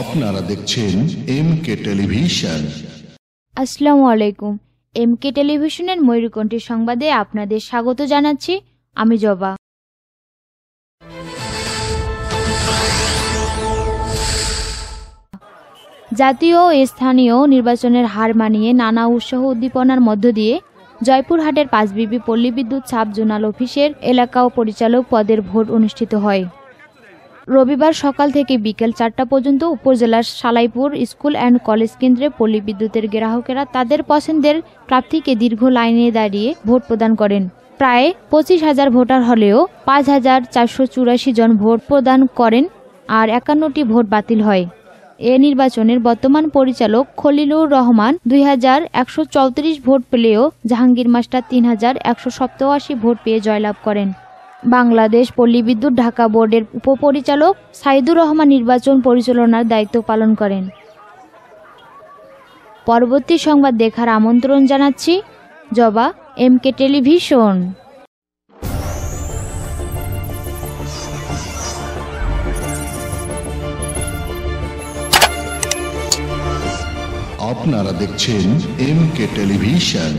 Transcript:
আপনারা দেখছেন M K television আসসালামু আলাইকুম। এমকে টেলিভিশনের ময়ূরকণ্ঠী সংবাদে আপনাদের স্বাগত জানাচ্ছি আমি জবা। জাতীয় ও স্থানীয় নির্বাচনের হার মানিয়ে নানা উৎসাহ উদ্দীপনার মধ্য দিয়ে জয়পুরহাটের পাঁচবিবি পল্লী বিদ্যুৎ সাব জোনাল অফিসের এলাকা ও পরিচালক পদের ভোট অনুষ্ঠিত হয়। রবিবার সকাল থেকে বিকেল চারটা পর্যন্ত উপজেলার সালাইপুর স্কুল অ্যান্ড কলেজ কেন্দ্রে পল্লী বিদ্যুতের গ্রাহকেরা তাদের পছন্দের প্রার্থীকে দীর্ঘ লাইনে দাঁড়িয়ে ভোট প্রদান করেন। প্রায় পঁচিশ হাজার ভোটার হলেও পাঁচ হাজার চারশো চুরাশি জন ভোট প্রদান করেন আর একান্নটি ভোট বাতিল হয়। এ নির্বাচনের বর্তমান পরিচালক খলিলুর রহমান দুই হাজার একশো চৌত্রিশ ভোট পেলেও জাহাঙ্গীর মাস্টার তিন হাজার একশো সপ্তআশি ভোট পেয়ে জয়লাভ করেন। বাংলাদেশ পল্লী বিদ্যুৎ ঢাকা বোর্ডের উপপরিচালক সাইদুর রহমান নির্বাচন পরিচালনার দায়িত্ব পালন করেন। পরবর্তী সংবাদ দেখার আমন্ত্রণ জানাচ্ছি। জবা, এম কে টেলিভিশন। আপনারা দেখছেন এম কে টেলিভিশন।